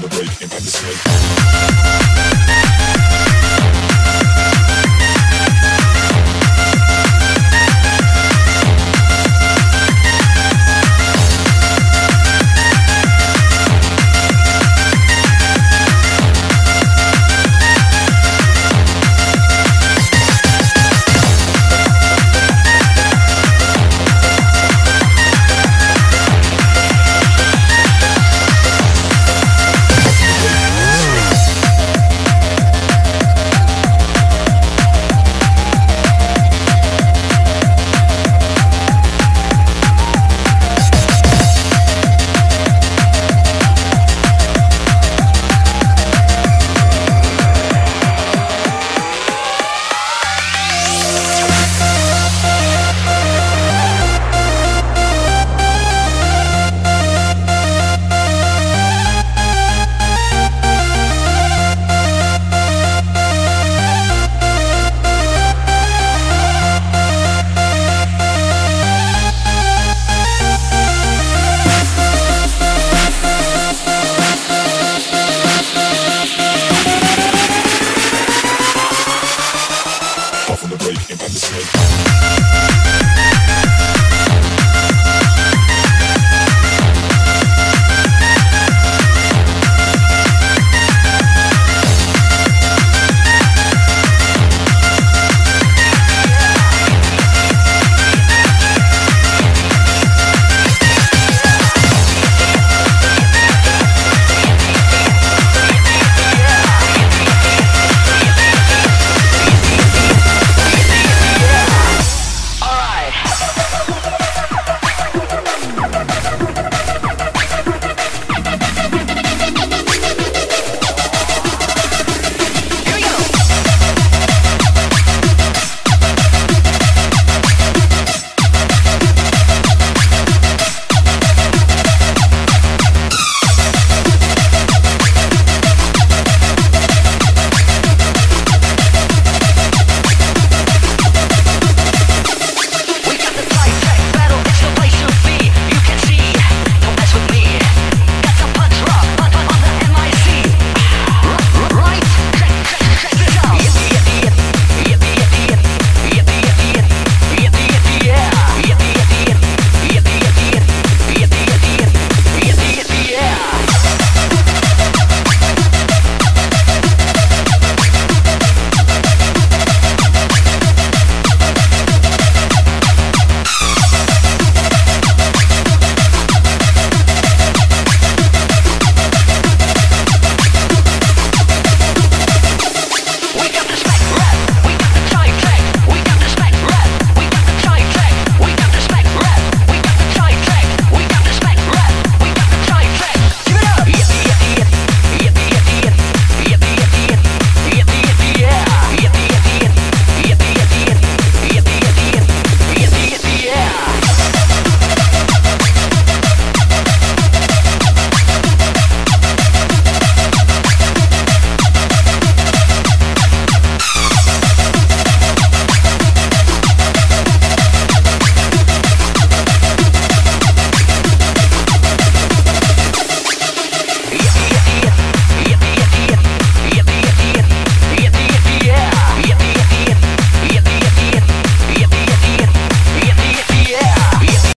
the break and got the snake.